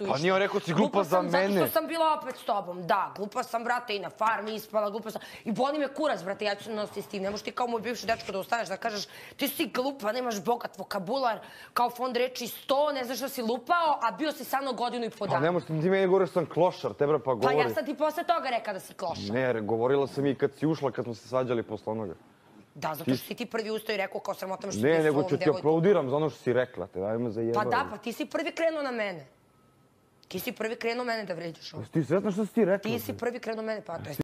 i Pa šta? nije on rekao si glupa za sam Zato mene. što sam bila opet s tobom, da. Glupa sam, brate, i na farmi ispala, glupa sam. I boli me kurac, brate, ja ću nositi s tim. Ne možeš ti kao moj bivši dečko da ustaneš da kažeš ti si glupa, nemaš bogat vokabular, kao fond reči sto, ne znaš da si lupao, a bio si sa mnom godinu i po Pa dana. ne možeš ti meni govoriš da sam klošar, tebra pa Pa govori. ja sam ti posle toga rekla da si kloša. Ne, govorila sam i kad si ušla, kad smo se svađali posle onoga. Da, zato što si ti prvi ustao i rekao kao sramota me što Ne, ti nego ovom ću ti aplaudiram za ono što si rekla, te daj me zajebali. Pa da, pa ti si prvi krenuo na mene. Si prvi krenuo mene da vređaš. ovo. Ti svesna što si ti rekla? Ti si prvi krenuo mene, pa to je